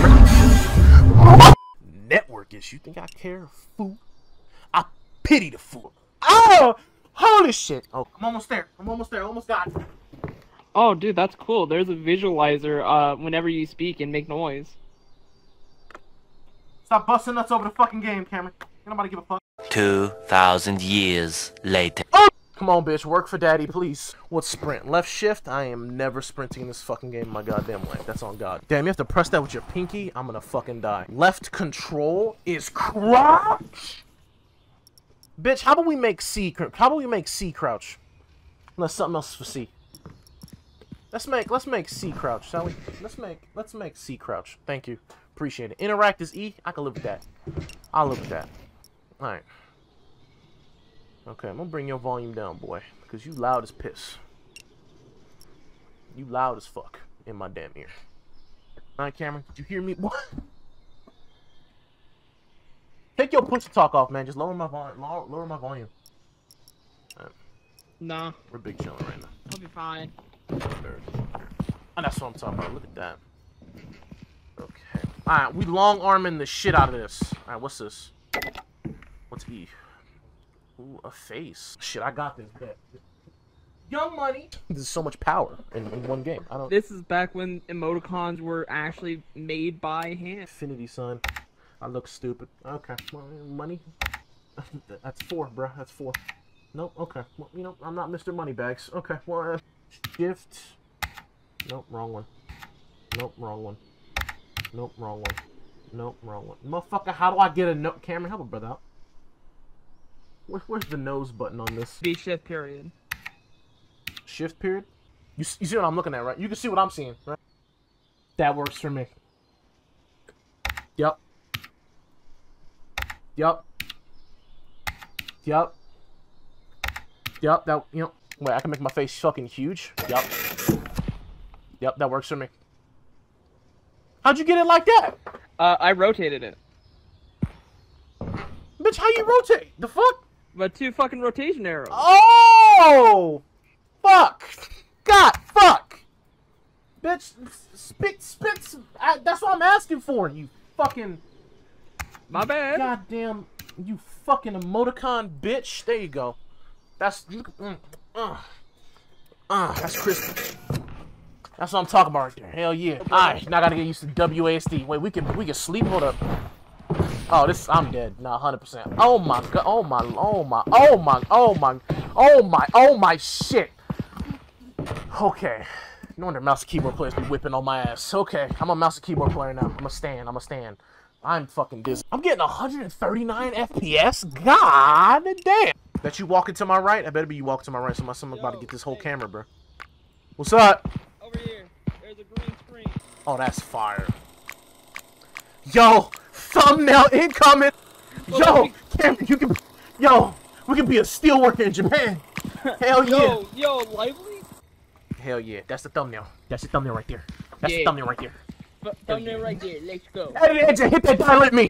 camera. Network issue. Think I care, fool? I pity the fool. Oh, holy shit! Oh, I'm almost there. I'm almost there. Almost got. It. Oh, dude, that's cool. There's a visualizer uh, whenever you speak and make noise. Stop busting nuts over the fucking game, Cameron. Ain't nobody give a fuck. 2,000 years later. Come on, bitch. Work for daddy, please. What's sprint? Left shift? I am never sprinting in this fucking game my goddamn life. That's on God. Damn, you have to press that with your pinky? I'm gonna fucking die. Left control is crouch? Bitch, how about we make C... How about we make C crouch? Unless something else for C. Let's make let's make C crouch, shall we? Let's make let's make C crouch. Thank you. Appreciate it. Interact is E. I can live with that. I'll live with that. Alright. Okay, I'm gonna bring your volume down, boy. Because you loud as piss. You loud as fuck in my damn ear. Alright, Cameron, did you hear me? What? Take your push to talk off, man. Just lower my volume. Lower, lower my volume. Right. Nah. We're big chilling right now. I'll be fine. And that's what I'm talking about. Look at that. Okay. Alright, we long arming the shit out of this. Alright, what's this? What's E? Ooh, a face. Shit, I got this bet. Young money. There's so much power in, in, one game. I don't. This is back when emoticons were actually made by hand. Infinity Sun. I look stupid. Okay. Well, money. That's four, bro. That's four. Nope. Okay. Well, you know, I'm not Mr. Moneybags. Okay. Well, uh, shift. Nope. Wrong one. Nope. Wrong one. Nope. Wrong one. Nope. Wrong one. Motherfucker, how do I get a note? Cameron, help a brother out. Where, where's the nose button on this? B shift period. Shift period? You, you see what I'm looking at, right? You can see what I'm seeing, right? That works for me. Yep. Yep. Yep. Yep, that, you know, wait, I can make my face fucking huge. Yep. Yep, that works for me. How'd you get it like that? Uh, I rotated it. Bitch, how you rotate? The fuck? But two fucking rotation arrows. Oh! Fuck! God, fuck! Bitch, spit, spit, I, that's what I'm asking for, you fucking... My bad. Goddamn, you fucking emoticon bitch. There you go. That's, mm, uh, uh, that's crispy. That's what I'm talking about right there. Hell yeah. Alright, now I gotta get used to WASD. Wait, we can, we can sleep, hold up. Oh, this I'm dead. Nah, hundred percent. Oh my god. Oh my. Oh my. Oh my. Oh my. Oh my. Oh my shit. Okay. No wonder mouse and keyboard players be whipping on my ass. Okay, I'm a mouse and keyboard player now. I'm a stand. I'm a stand. I'm fucking dizzy. I'm getting 139 FPS. God damn. Bet you walking to my right. I better be you walking to my right. So my son about to get this whole camera, bro. What's up? Over here. There's a green screen. Oh, that's fire. Yo, thumbnail incoming. Yo, Cameron, you can, yo, we can be a steelworker in Japan. Hell yeah. Yo, yo, lively. Hell yeah, that's the thumbnail. That's the thumbnail right there. That's Yeah. the thumbnail right there. F thumbnail right there. Let's go. Hey, Edge, hit that dial at me.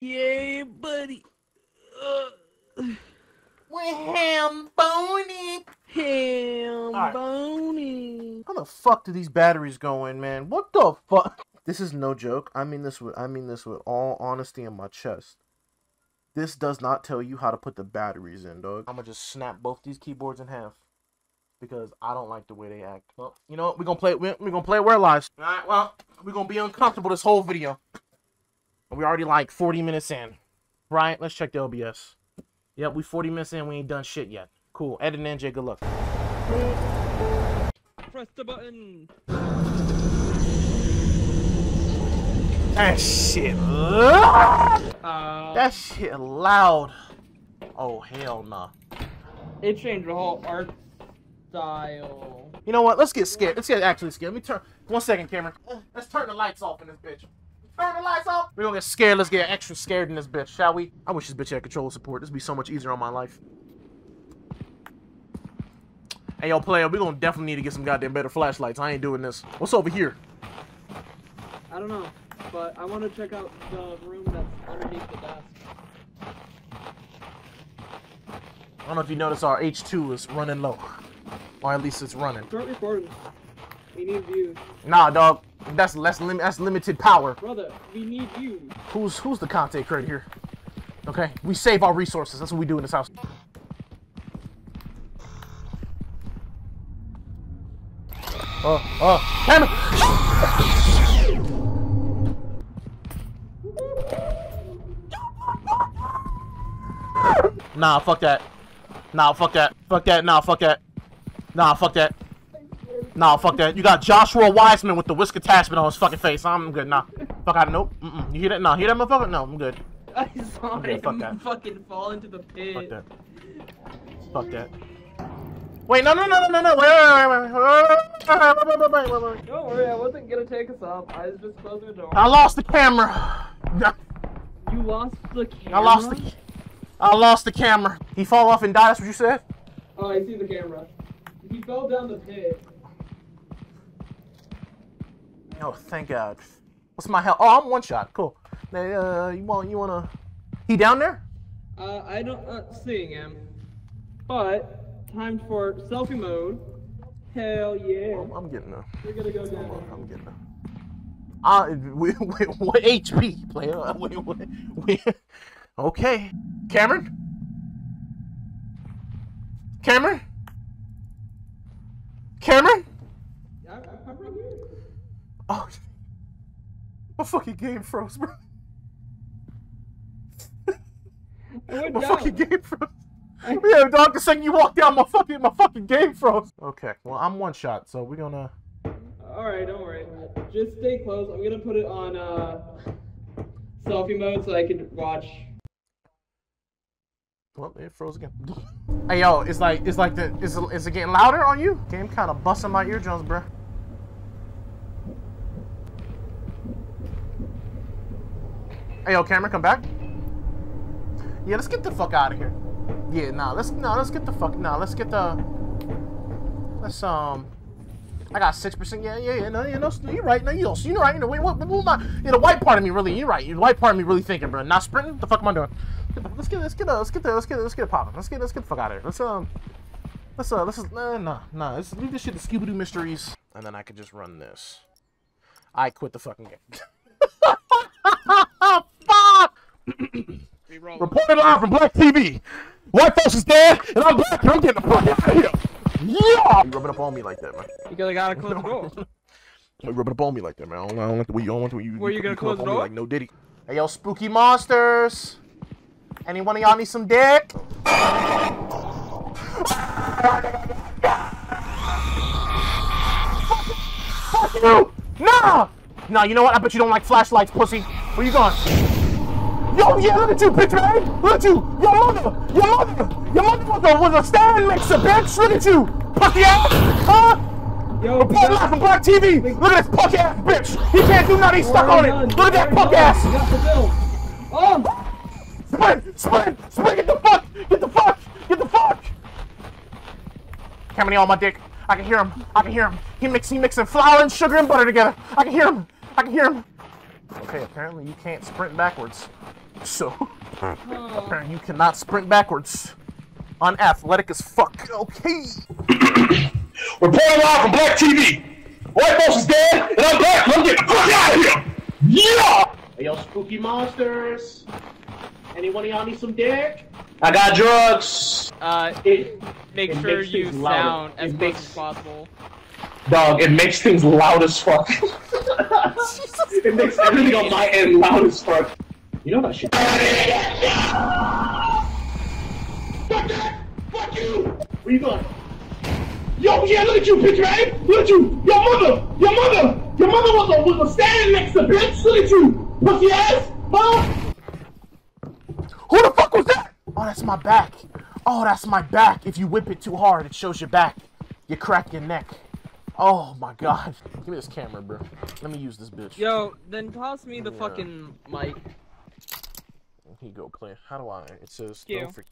Yeah, buddy. Uh, With ham bony. Ham bony. How the fuck do these batteries go in, man? What the fuck? This is no joke. I mean this with I mean this with all honesty in my chest. This does not tell you how to put the batteries in, dog. I'm gonna just snap both these keyboards in half because I don't like the way they act. Well, you know what? We're gonna play. We're, we're gonna play it lies. All right. Well, we're gonna be uncomfortable this whole video. And we're already like 40 minutes in. Right? Let's check the OBS. Yep, we 40 minutes in. We ain't done shit yet. Cool. Ed and NJ, good luck. Press the button. That shit. loud. Uh, That shit loud. Oh hell nah. it changed the whole art style. You know what? Let's get scared. Let's get actually scared. Let me turn. One second, Cameron. Let's turn the lights off in this bitch. Turn the lights off. We're gonna get scared. Let's get extra scared in this bitch, shall we? I wish this bitch had controller support. This would be so much easier on my life. Hey, yo, player, we gonna definitely need to get some goddamn better flashlights. I ain't doing this. What's over here? I don't know, but I want to check out the room that's underneath the desk. I don't know if you notice our H2 is running low. Or at least it's running. Start recording. We need views. Nah, dog. That's less lim- that's limited power. Brother, we need views. Who's who's the content creator here? Okay, we save our resources. That's what we do in this house. Oh, oh! Nah, fuck that. Nah, fuck that. Fuck that. Nah, fuck that. Nah, fuck that. Nah, fuck that. You got Joshua Weissman with the whisk attachment on his fucking face. I'm good. Nah. Fuck out. Nope. Mm-mm. You hear that? Nah, hear that motherfucker? No, I'm good. I saw Okay, him fuck that. fucking fall into the pit. Fuck that. Fuck that. Wait, no, no, no, no, no, no. Wait, wait, wait, wait, wait, wait, wait, wait, wait. Don't worry, I wasn't gonna take us off. I was just closing the door. I lost the camera. You lost the camera? I lost the. I lost the camera. He fall off and die. That's what you said. Oh, I see the camera. He fell down the pit. Oh, thank God. What's my health? Oh, I'm one shot. Cool. Hey, uh, you want you wanna? He down there? Uh, I don't not seeing him. But time for selfie mode. Hell yeah. I'm, I'm getting a. We're gonna go down. I'm getting a. Uh, wait, wait, what HP player? Wait, wait, wait. Okay, Cameron. Cameron. Cameron. I, I, I'm right here. Oh, my fucking game froze, bro. My down. fucking game froze. Yeah, dog. The second you walk down, my fucking my fucking game froze. Okay, well I'm one shot, so we're gonna. Alright, don't worry. Just stay close. I'm gonna put it on uh selfie mode so I can watch. Well, it froze again. hey yo, it's like it's like the is it, is it getting louder on you? Game kind of busting my eardrums, bro. Hey yo, camera, come back. Yeah, let's get the fuck out of here. Yeah, nah, let's no, let's get the fuck nah, let's get the let's um. I got six percent. Yeah, yeah, yeah. No, you know, you're right. No, you you're right. You know, wait, what, what, what am I? Yeah, the white part of me really. You're right. The white part of me really thinking, bro. Not sprinting. What the fuck am I doing? Let's get, let's get, uh, let's get, let's get, let's get it popping. Let's get, let's get the fuck out of here. Let's um, let's uh, let's nah, nah, nah. Let's leave this shit to Scooby Doo mysteries, and then I could just run this. I quit the fucking game. fuck! Reported live from Black TV. White folks is dead, and I'm black, and I'm getting the fuck out of here. Yeah! You rubbing up on me like that, man. You gotta gotta close the door. You rubbing up on me like that, man. I don't, I don't like the way you don't want the way you. Were you gonna come close the on me door? Like no Diddy. Hey yo, spooky monsters. Any one of y'all need some dick? Fuck you! Nah! Nah, you know what? I bet you don't like flashlights, pussy. Where you going? Yo, yeah, look at you, bitch, man! Look at you! Your mother! Your mother! Your mother was a, was a stand mixer, bitch! Look at you! Pussy ass! Huh? Yo, Report live from Black TV! Look at this punk ass bitch! He can't do nothing, he's stuck on it! Look at that punk ass! You got the bill. Um. Oh! Sprint! Sprint! Sprint! Get the fuck! Get the fuck! Get the fuck! Cameron on my dick. I can hear him. I can hear him. He mix he mixing flour and sugar and butter together. I can hear him. I can hear him. Okay, apparently you can't sprint backwards. So apparently you cannot sprint backwards. Unathletic as fuck. Okay. Reporting live from Black TV. White folks is dead, and I'm black. Let's get the fuck out of here. Yeah. Hey, yo, spooky monsters. Anyone of y'all need some dick? I got drugs. Uh, It, make It sure makes you things louder. sound as It makes- as possible. Dog, it makes things loud as fuck. it makes everything on my end loud as fuck. You know that shit. Fuck that! Fuck you! where you going? Yo, yeah, look at you, bitch, right? Look at you! Your mother! Your mother! Your mother was a, was a standing next to bitch! Look at you! Pussy ass! Huh? Who the fuck was that? Oh, that's my back. Oh, that's my back. If you whip it too hard, it shows your back. You crack your neck. Oh my god. Give me this camera, bro. Let me use this bitch. Yo, then toss me the Yeah. fucking mic. Here you go, play. How do I? It says Q. go for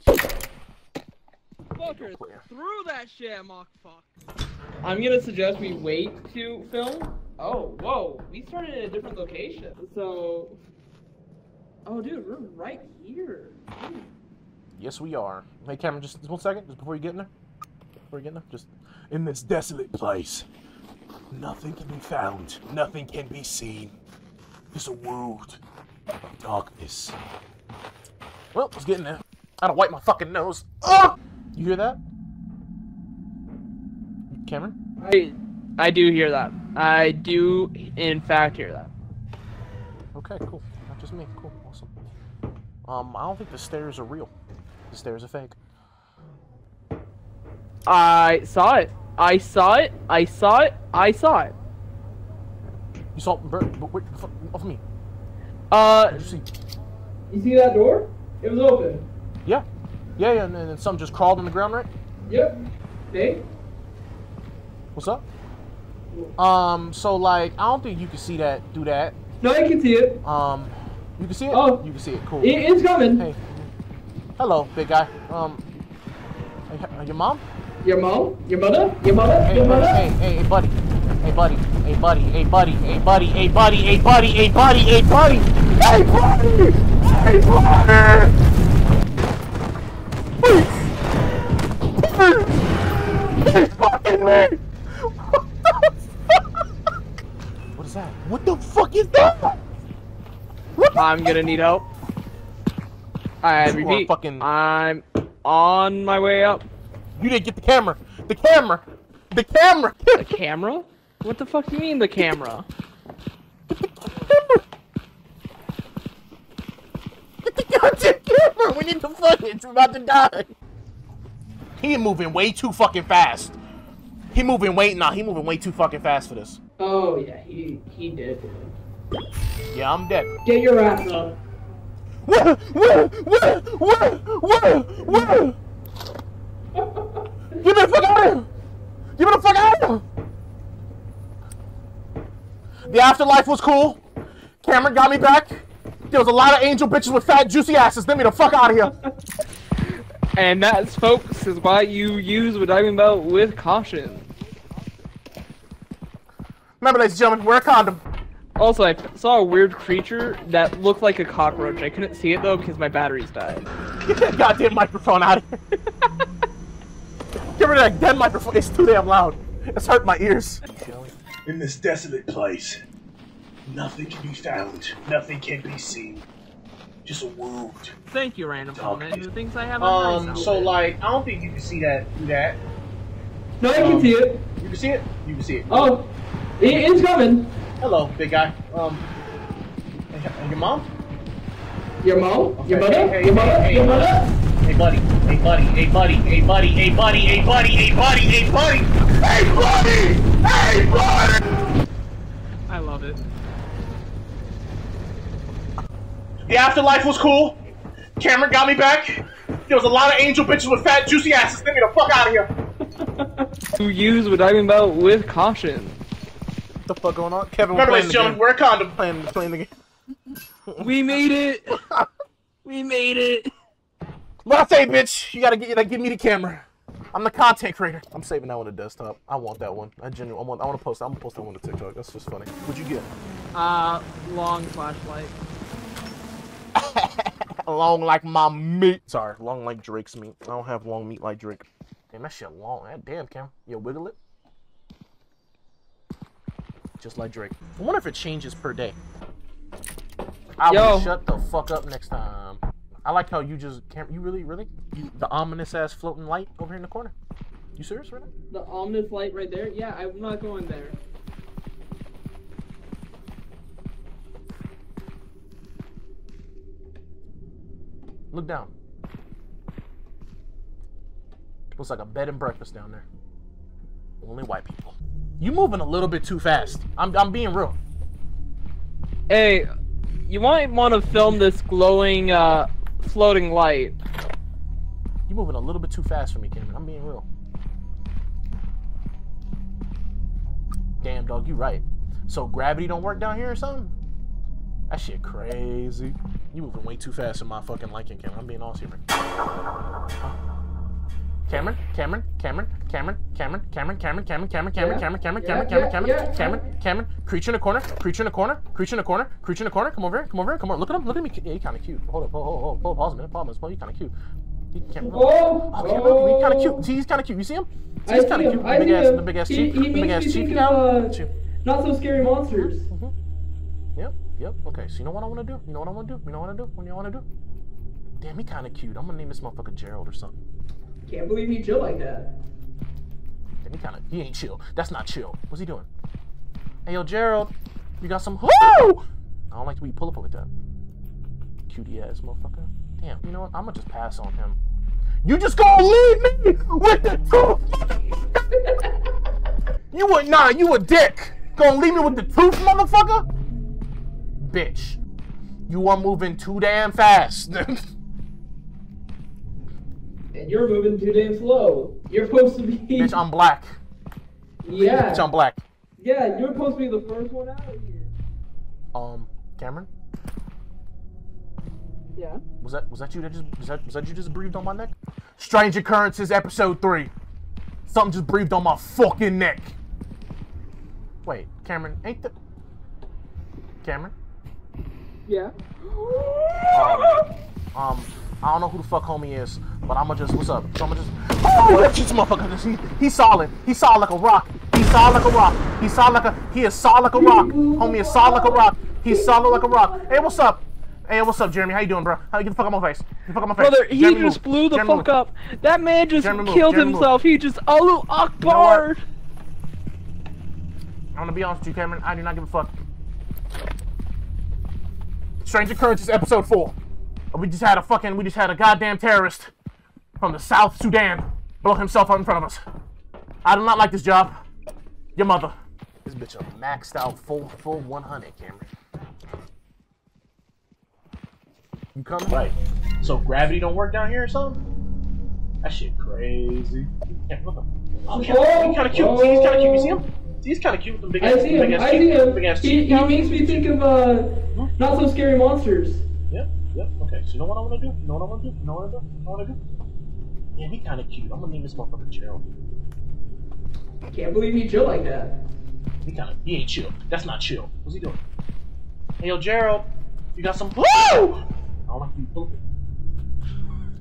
Fucker, Clear. through that shit, mock fuck. I'm gonna suggest we wait to film. Oh, whoa, we started in a different location. So, oh, dude, we're right here. Yes, we are. Hey, Cameron, just, just one second, just before you get in there. Before you get in there, just in this desolate place, Nothing can be found. Nothing can be seen. Just a world of darkness. Well, it's getting there. I gotta wipe my fucking nose. Ah! You hear that? Cameron? I, I do hear that. I do, in fact, hear that. Okay, cool. Not just me. Cool. Awesome. Um, I don't think the stairs are real. The stairs are fake. I saw it. I saw it. I saw it. I saw it. You saw Bert, but wait, the fuck off of me. Uh, you see? you see that door? It was open. Yeah. Yeah, yeah, and then some just crawled on the ground, right? Yep. Hey. What's up? Um, so like, I don't think you can see that, do that. No, I can see it. Um, you can see it? Oh. You can see it, cool. It is coming. Hey. Hello, big guy. Um, your mom? Your mom? Your mother? Your mother? Hey, Your hey, mother? hey, hey, hey, buddy. Hey, buddy. Hey, buddy. Hey, buddy. Hey, buddy. Hey, buddy. Hey, buddy. Hey, buddy. Hey, buddy. Hey, buddy. Hey, buddy. He's fucking me. What the fuck? What is that? What the fuck is that? I'm gonna need help. I repeat. Fucking... I'm on my way up. You didn't get the camera. The camera. The camera. The camera? What the fuck do you mean the camera? Get the goddamn camera! We need the footage. We're about to die. He moving way too fucking fast. He moving way nah. He moving way too fucking fast for this. Oh yeah, he he did. Yeah, I'm dead. Get your ass up. Get me the fuck out of here! Get me the fuck out of here! The afterlife was cool. Cameron got me back. There was a lot of angel bitches with fat, juicy asses. Get me the fuck out of here. And that's, folks, is why you use a diving belt with caution. Remember, ladies and gentlemen, wear a condom. Also, I saw a weird creature that looked like a cockroach. I couldn't see it though because my batteries died. Get that goddamn microphone out of here. Get rid of that dead microphone. It's too damn loud. It's hurting my ears. In this desolate place, nothing can be found, nothing can be seen. Just a world. Thank you, random comment, who thinks I have Um, so like, I don't think you can see that. Do that. No, I can see it. You can see it. You can see it. Oh, it is coming. Hello, big guy. Um, and your mom? Your mom? Okay, hey, hey, hey, hey, Hey, buddy. Hey, buddy. Hey, buddy. Hey, buddy. Hey, buddy. Hey, buddy. Hey, buddy. Hey, buddy. Hey, buddy. Hey, buddy. I love it. The afterlife was cool. Cameron got me back. There was a lot of angel bitches with fat, juicy asses. Get me the fuck out of here. To use a diving belt with caution. What the fuck going on? Kevin, we're we're playing playing the the game. game. We're a condom playing, playing the game. We made it. we made it. What I say, bitch? You gotta get, you gotta give me the camera. I'm the content creator. I'm saving that one to desktop. I want that one. I genuinely, I want, I want to post. I'm gonna post that one to TikTok. That's just funny. What'd you get? Uh, long flashlight. long like my meat. Sorry, long like Drake's meat. I don't have long meat like Drake. Damn, that shit long. That damn, Cam. Yo, wiggle it. Just like Drake. I wonder if it changes per day. I Yo. will shut the fuck up next time. I like how you just can't. You really, really, you, the ominous ass floating light over here in the corner. You serious right now? The ominous light right there? Yeah, I'm not going there. Look down. Looks like a bed and breakfast down there. Only white people. You moving a little bit too fast. I'm, I'm being real. Hey, you might want to film this glowing, uh, floating light. You moving a little bit too fast for me, Cameron. I'm being real. Damn, dog, you right. So gravity don't work down here or something? That shit crazy. You moving way too fast in my fucking liking, Cameron. I'm being honest here. Cameron, Cameron, Cameron, Cameron, Cameron, Cameron, Cameron, Cameron, Cameron, Cameron, Cameron, Cameron, Cameron, Cameron, Cameron, Cameron, Cameron, creature in the corner, creature in the corner, creature in the corner, creature in the corner. Come over here, come over here, come on. Look at him, look at me. Yeah, he kind of cute. Hold up, hold, hold, hold, hold, pause a minute, pause a minute. Well, he kind of cute. Can't. Whoa, Oh, Cameron, he kind of cute. See, he's kind of cute. You see him? I He's kind of cute. The big ass, the big ass he the big ass think now. uh. Not so scary monsters. Yep. Okay, so you know what I want to do? You know what I want to do? You know what I want to do? What do you want to do? Damn, he kind of cute. I'm gonna name this motherfucker Gerald or something. Can't believe he chill like that. Damn, he kind of he ain't chill. That's not chill. What's he doing? Hey, yo, Gerald, you got some? Woo! I don't like way you pull up like that. Cutie ass motherfucker. Damn, you know what? I'm gonna just pass on him. You just gonna leave me with the motherfucker? You would nah, you a dick. Gonna leave me with the tooth, motherfucker? Bitch, you are moving too damn fast. And you're moving too damn slow. You're supposed to be. Bitch, I'm black. yeah. Bitch, I'm black. Yeah, you're supposed to be the first one out of here. Um, Cameron, Yeah. was that was that you that just was that was that you just breathed on my neck? Strange occurrences, episode three. Something just breathed on my fucking neck. Wait, Cameron, ain't the Cameron? Yeah. Um, I don't know who the fuck homie is, but I'ma just what's up? So I'ma just oh, that's just motherfucker. He, he's solid. He's solid like a rock. He's solid like a rock. He's solid like a he is solid like a rock. Homie is solid like a rock. He's solid like a rock. Hey, what's up? Hey, what's up, Jeremy? How you doing, bro? How you get the fuck out my face? Get the fuck out my face. Brother, he Jeremy, just move. blew the Jeremy, fuck move. up. That man just Jeremy, killed Jeremy, move. himself. He just Allahu Akbar. I'm gonna be honest with you, Cameron. I do not give a fuck. Strange occurrences, episode four. We just had a fucking, we just had a goddamn terrorist from the South Sudan blow himself up in front of us. I do not like this job. Your mother. This bitch a maxed out full full 100, Cameron. You coming? Right. So gravity don't work down here or something? That shit crazy. Yeah, what the? Oh, he's kind of cute. He's kind of cute. You see him? He's kind of cute with the big I ass, see him. I see him. big ass He, he makes me think of uh, not so scary monsters. Yep, yep. Okay, so you know what I want to do? You know what I want to do? You know what I do? You know what I do? Yeah, he kind of cute. I'm gonna name this motherfucker Gerald. I can't believe he chill like that. He kind of he ain't chill. That's not chill. What's he doing? Hey, yo, Gerald, you got some? Woo! I don't like you pooping.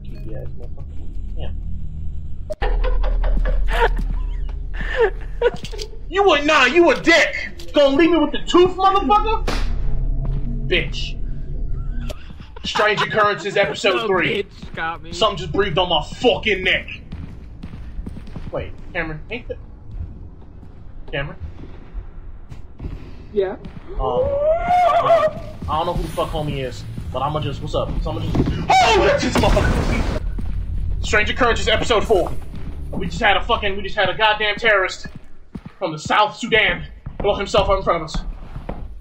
Cutie ass motherfucker. Yeah. you would nah, you a dick. Gonna leave me with the tooth, motherfucker? Bitch. Strange occurrences, episode three. Bitch got me. Something just breathed on my fucking neck. Wait, Cameron, ain't the Cameron? Yeah. Um, um, I don't know who the fuck homie is, but I'ma just what's up? So I'ma just Oh that's this motherfucker! Strange occurrences episode four. We just had a fucking we just had a goddamn terrorist from the South Sudan blow himself up in front of us.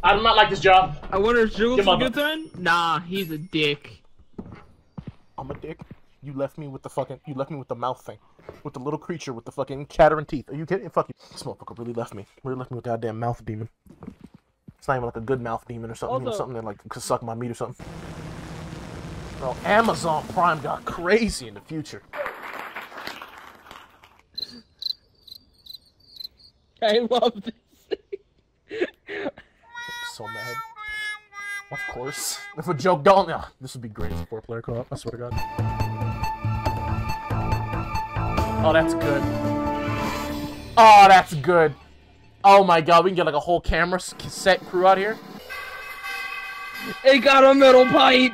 I do not like this job. I wonder if Jules is a mother. good friend? Nah, he's a dick. I'm a dick. You left me with the fucking. You left me with the mouth thing, with the little creature with the fucking chattering teeth. Are you kidding? Fuck you. This motherfucker really left me. Really left me with goddamn mouth demon. It's not even like a good mouth demon or something. you know, something that like could suck my meat or something. Bro, Amazon Prime got crazy in the future. I love this. I'm So mad. Of course. If a joke don't, yeah, this would be great as a four-player co-op. I swear to God. Oh, that's good. Oh, that's good. Oh my God, we can get like a whole camera s- set crew out here. They got a metal pipe.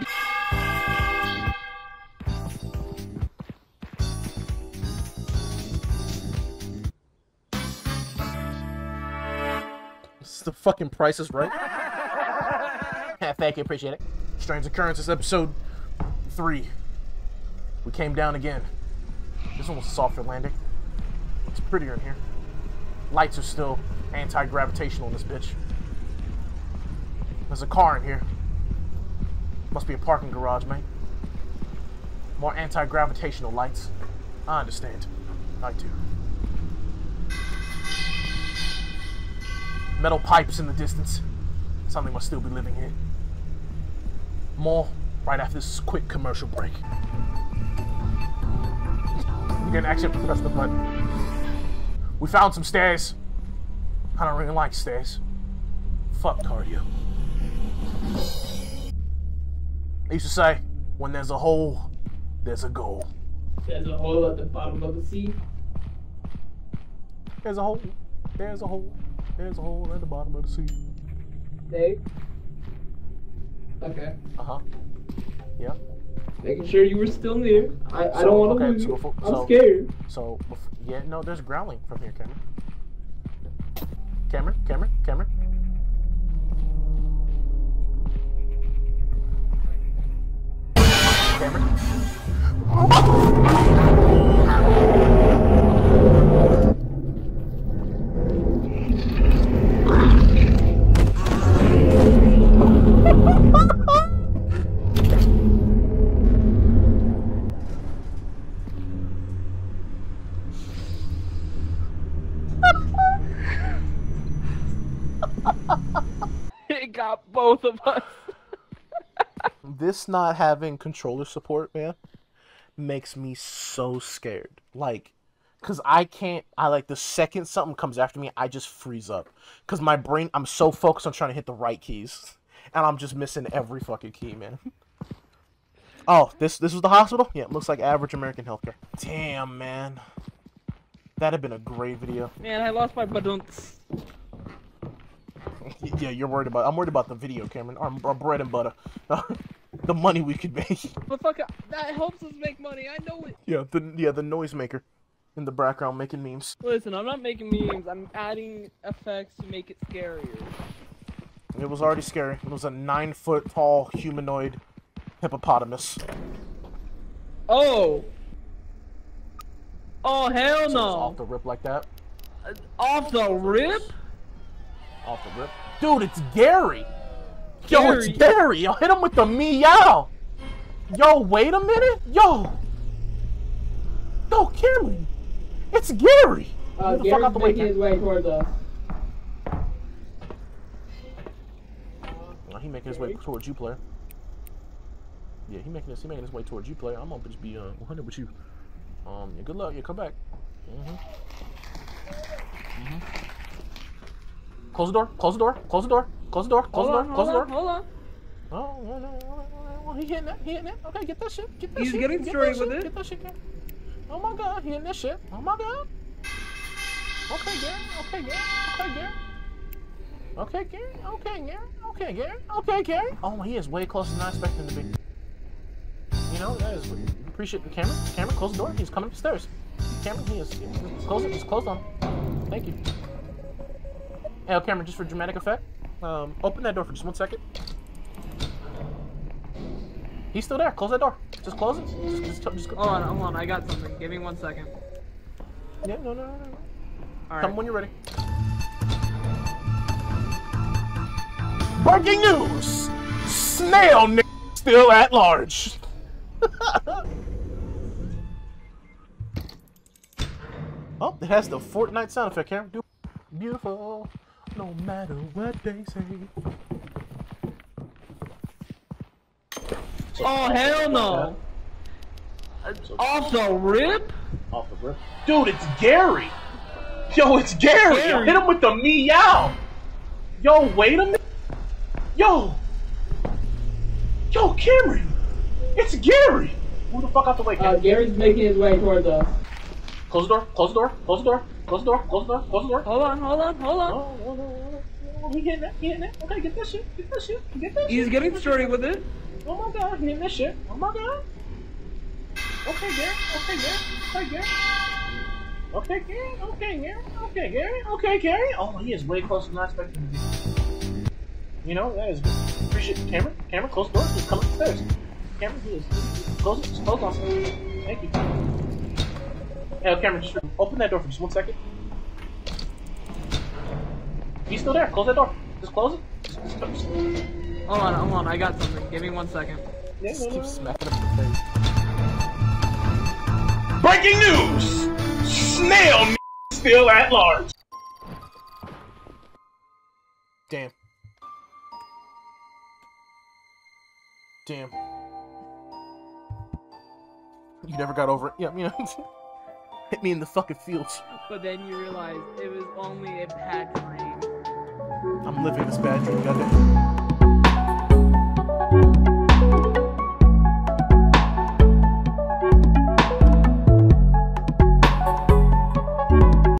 The fucking price is right. Yeah, Thank you, appreciate it. Strange Occurrences, episode three. We came down again. This one was a softer landing. It's prettier in here. Lights are still anti-gravitational in this bitch. There's a car in here. Must be a parking garage, mate. More anti-gravitational lights. I understand. I do. Metal pipes in the distance. Something must still be living here. More right after this quick commercial break. You can actually press the button. We found some stairs. I don't really like stairs. Fuck cardio. I used to say, when there's a hole, there's a goal. There's a hole at the bottom of the sea. There's a hole. There's a hole. There's a hole at the bottom of the sea. Dave? Okay. Uh huh. Yeah. Making sure you were still near. I, I don't want to okay, lose so before- I'm so- scared. So, yeah, no, there's growling from here. Cameron, Cameron, Cameron. Cameron. This not having controller support, man, makes me so scared. Like, cause I can't. I like the second something comes after me, I just freeze up. Cause my brain, I'm so focused on trying to hit the right keys, and I'm just missing every fucking key, man. Oh, this this was the hospital. Yeah, it looks like average American healthcare. Damn, man. That'd have been a great video. Man, I lost my badunts. Yeah, you're worried about. I'm worried about the video, Cameron. Our, our bread and butter, the money we could make. But fuck, that helps us make money. I know it. Yeah, the yeah the noisemaker in the background making memes. Listen, I'm not making memes. I'm adding effects to make it scarier. It was already scary. It was a nine foot tall humanoid hippopotamus. Oh. Oh hell So it's off the rip like that. Off the rip? Off the rip. Dude, it's Gary. Yo, it's Gary. Yo, hit him with the meow. Yo, wait a minute. Yo. Yo, Cameron. It's Gary. Uh, Move the fuck out the way, making his way towards us. Oh, he making his way towards you, player. Yeah, he making his he making his way towards you, player. I'm gonna just be uh 100 with you. Um, yeah, good luck. Yeah, come back. Mm-hmm. Mm-hmm. Close the door. Close the door. Close the door. Close the door. Close the door. On, Close the hold on, door. hold on. Oh, no, no, no, no. He hitting that. He hitting that. Okay, get that shit. Get that He's shit. getting get straight with shit. it. Get that shit. Oh my god, he hitting that shit. Oh my god. Okay, Gary. Okay, Gary. Okay, Gary. Okay, Gary. Okay, Gary. Okay, Gary. Okay, Gary. Oh, he is way closer than I expected him to be. You know, that is. Appreciate the camera. Camera, close the door. He's coming up the stairs. Camera, he is. Close it. Just close on. Thank you. Hey, oh, camera, just for dramatic effect. Um, open that door for just one second. He's still there. Close that door. Just close it. Just, just, just go. Hold on, hold on. I got something. Give me one second. Yeah, no, no, no, no. All Come right. when you're ready. Breaking news! Snail n- still at large. oh, it has the Fortnite sound effect, Cameron. Beautiful, no matter what they say. Oh hell no! Off the rip? Off the rip. Dude, it's Gary. Yo, it's Gary. Gary. hit him with the meow. Yo, wait a minute. Yo. Yo, Cameron. It's Gary. Move the fuck out the way, Uh, Gary's making his way towards us. Close the door. Close the door. Close the door. Close the door. Close the door. Close the door. Hold on, hold on, hold on. Oh, oh, oh, oh, he hitting that. He hitting that. Okay, get that shit. Get that shit. Get that He's shit. getting straight with it. Oh my god, he hitting that shit. Oh my god. Okay, Gary. Okay, Gary. Okay, Gary. Okay, Gary. Okay, Gary. Okay, Gary. Okay, Gary. Oh, he is way closer than I expected him to be. You know, that is good. Appreciate the camera. Camera, close the door. Just come upstairs. Camera, he is. Close it. Just close on. Thank you. Hey, camera, just open that door for just one second. He's still there. Close that door. Just close it. Just, just, just, Hold on, hold on. I got something. Give me one second. yeah, no, no, no. smacking him in the face. Breaking news! Snail n- still at large. Damn. Damn. You never got over it. Yeah, you know. Hit me in the fucking fields. But then you realize it was only a bad dream. I'm living this bad dream, goddamn.